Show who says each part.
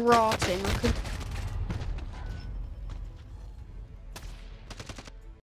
Speaker 1: rotting.